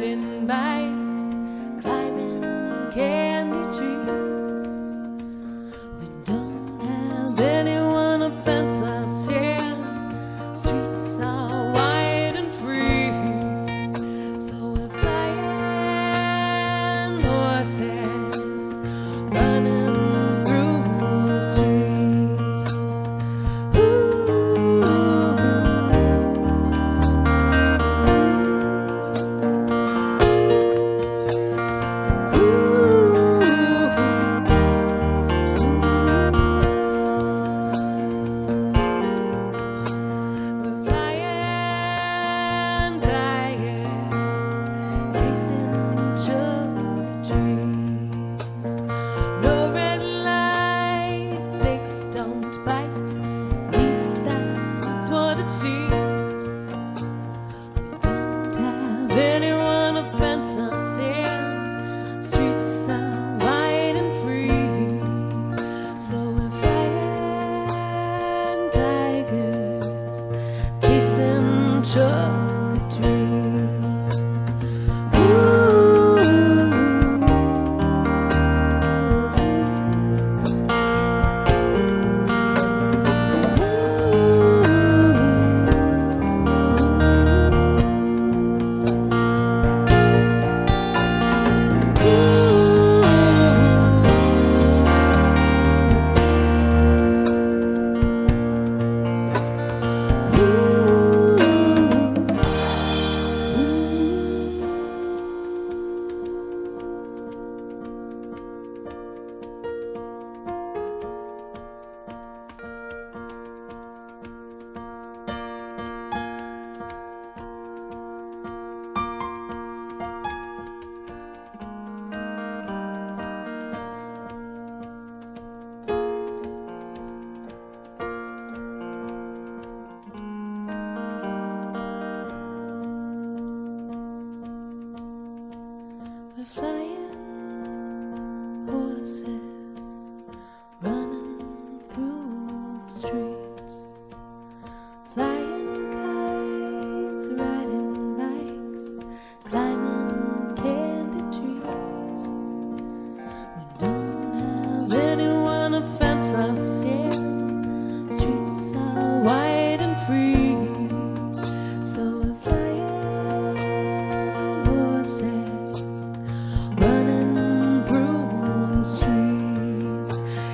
This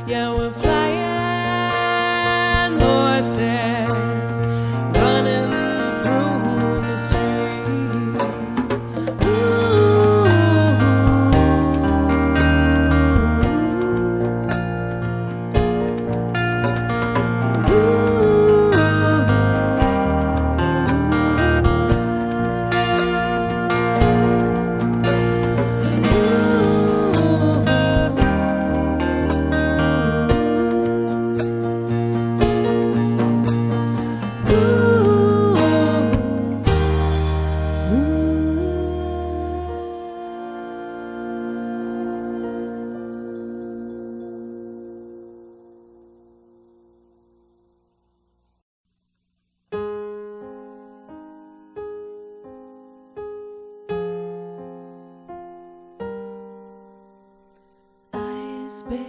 morning, I know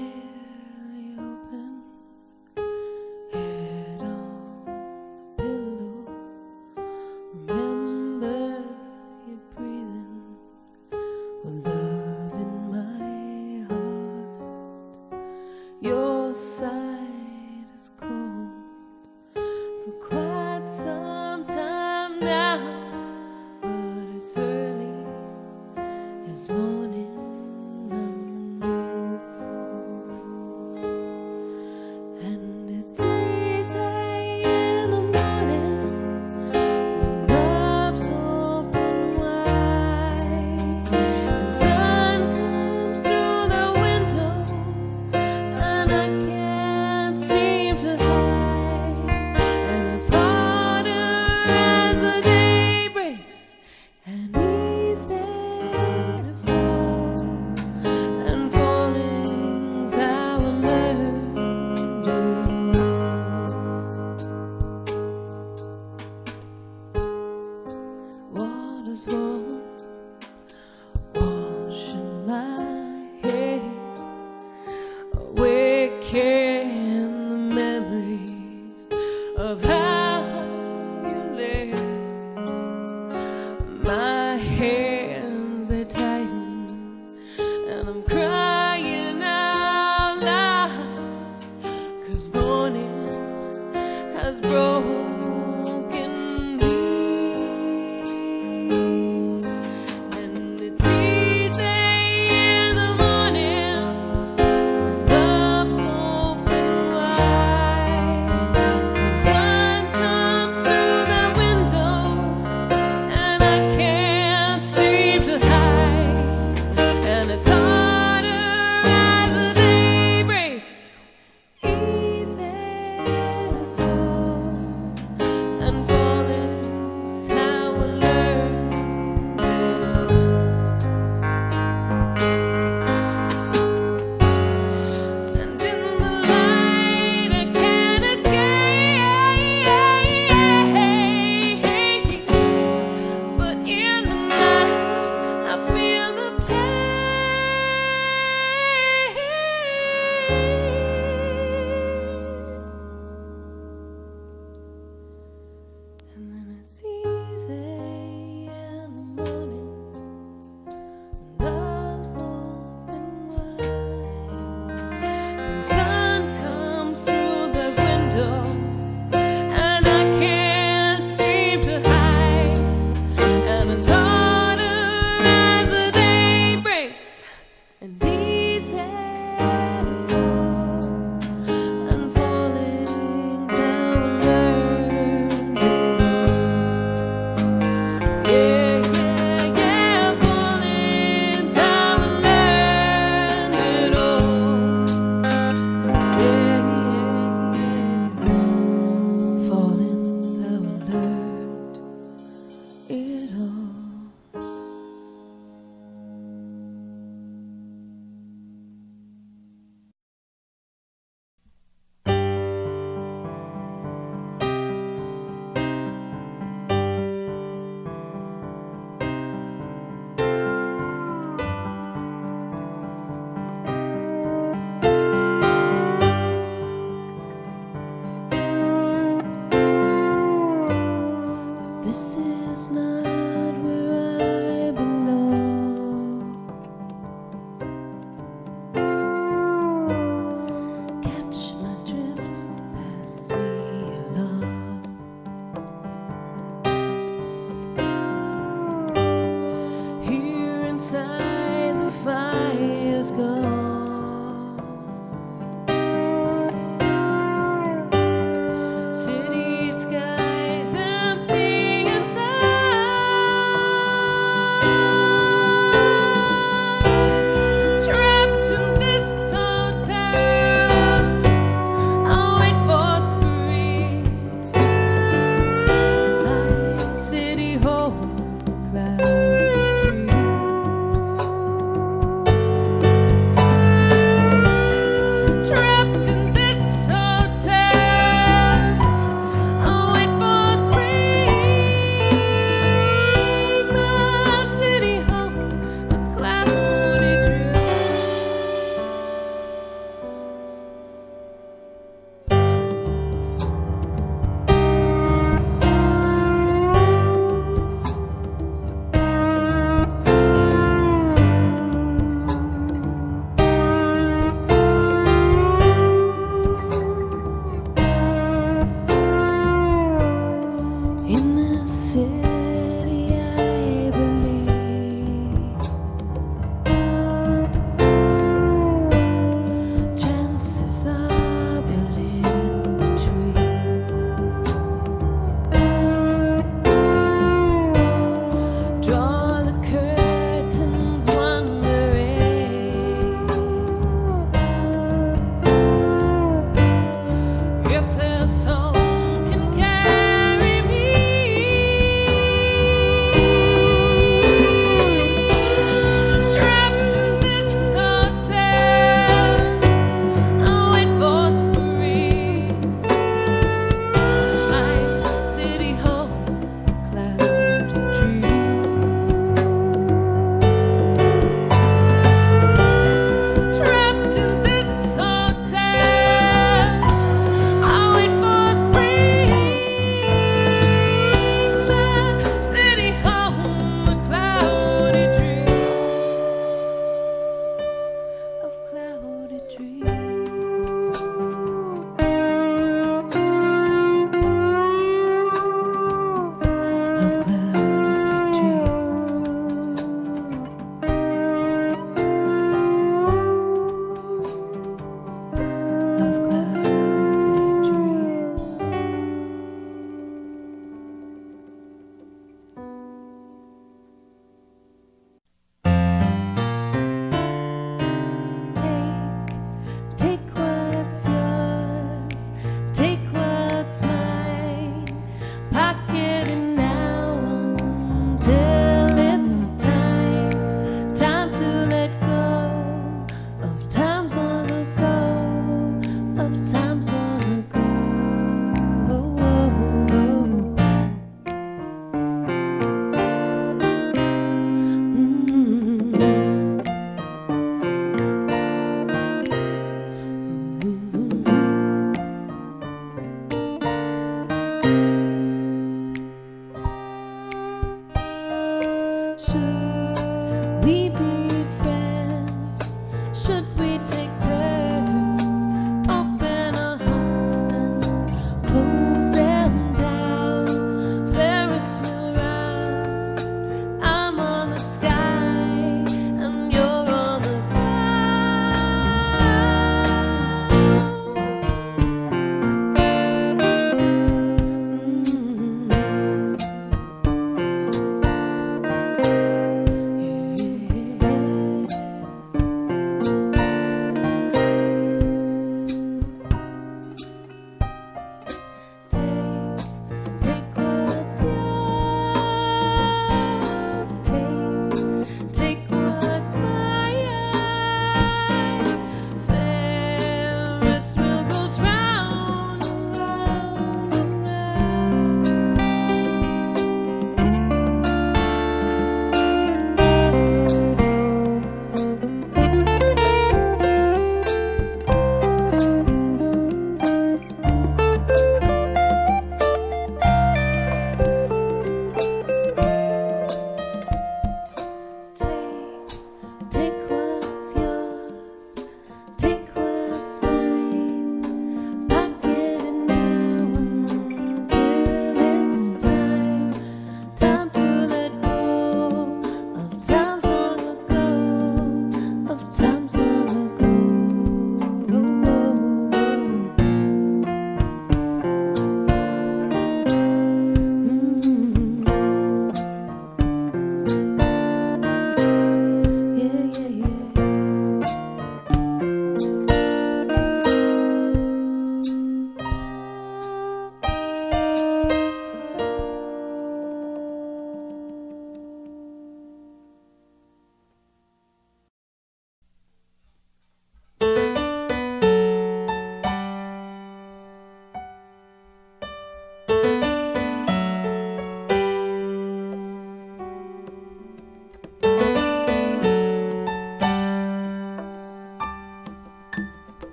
dream.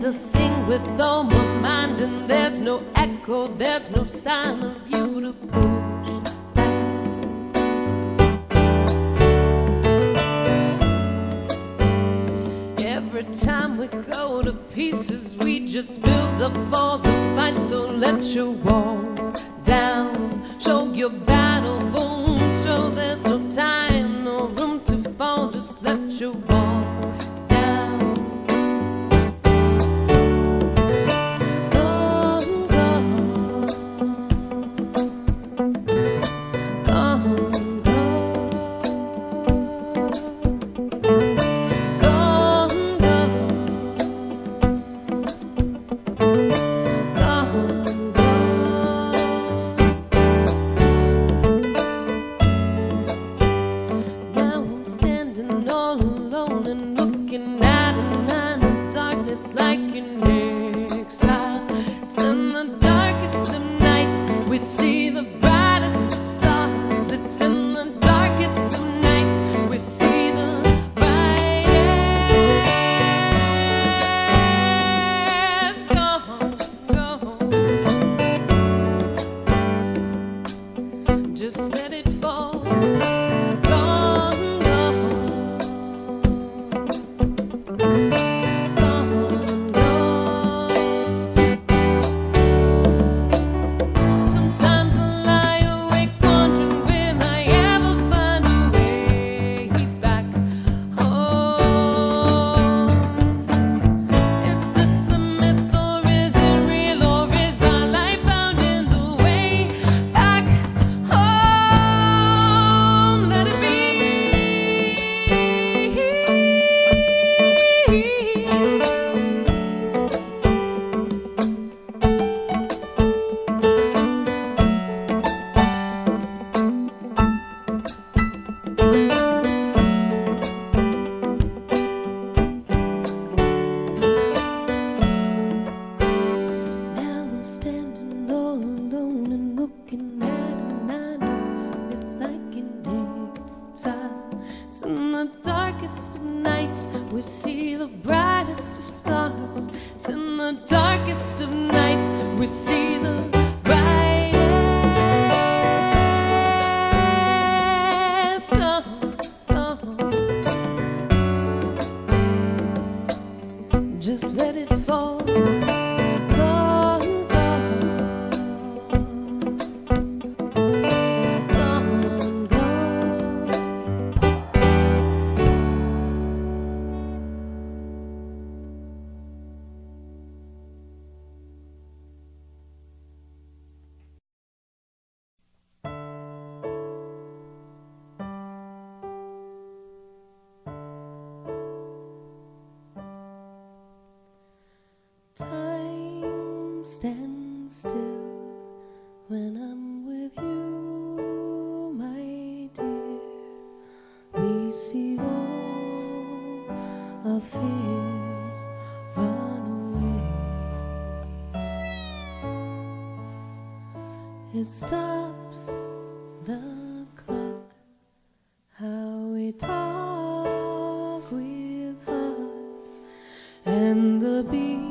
to sing with all my mind And there's no echo, there's no sign of you to push. Back Every time we go to pieces We just build up for the fight So let your walls stops the clock. How we talk with heart and the beat.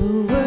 The world.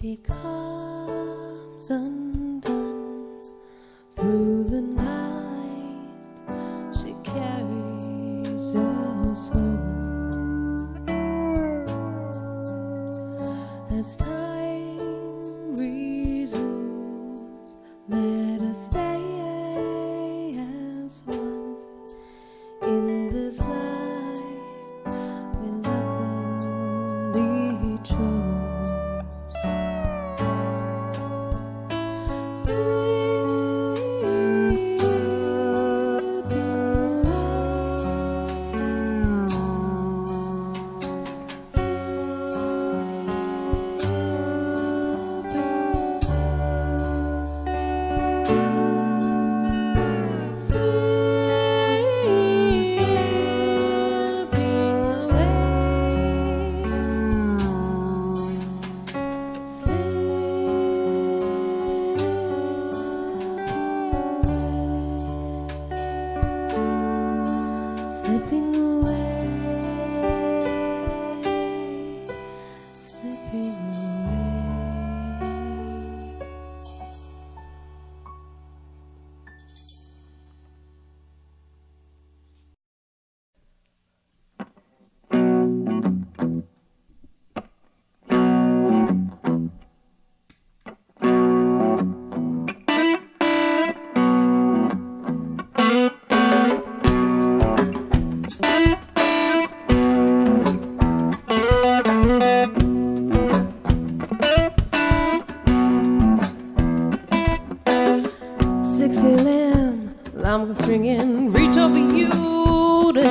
Becomes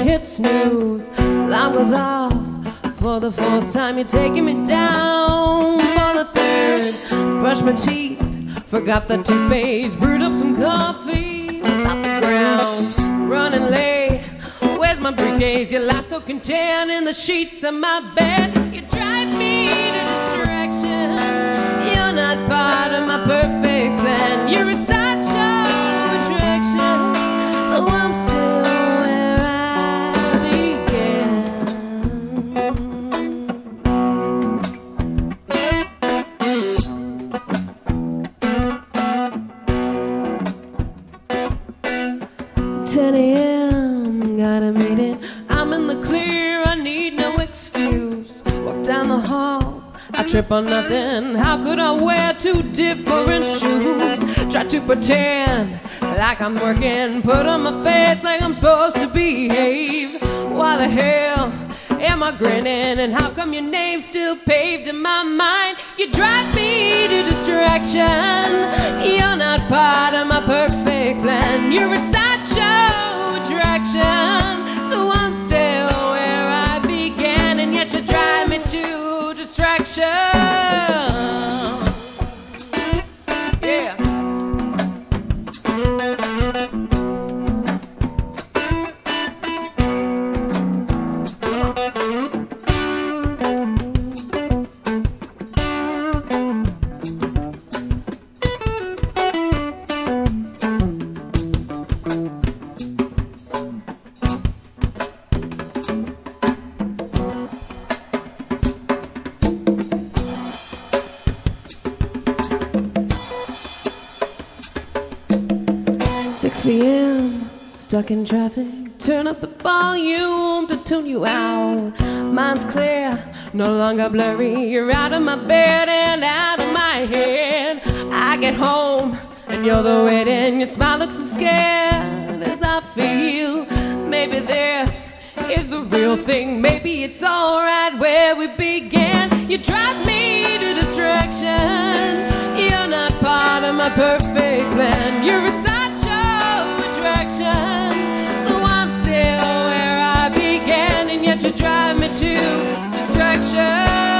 hit snooze. Alarm goes off for the fourth time. You're taking me down for the third. Brush my teeth. Forgot the toothpaste. Brewed up some coffee without the ground. Running late. Where's my briefcase? Your last so contained in the sheets of my bed. You drive me to distraction. You're not part of my perfect plan. You're a On nothing. How could I wear two different shoes? Try to pretend like I'm working. Put on my face like I'm supposed to behave. Why the hell am I grinning? And how come your name's still paved in my mind? You drive me to distraction. You're not part of my perfect plan. You're a sideshow p.m. Stuck in traffic. Turn up the volume to tune you out. Mine's clear, no longer blurry. You're out of my bed and out of my head. I get home and you're the waiting. Your smile looks as scared as I feel. Maybe this is the real thing. Maybe it's alright where we began. You drive me to distraction. You're not part of my perfect plan. You're a distraction.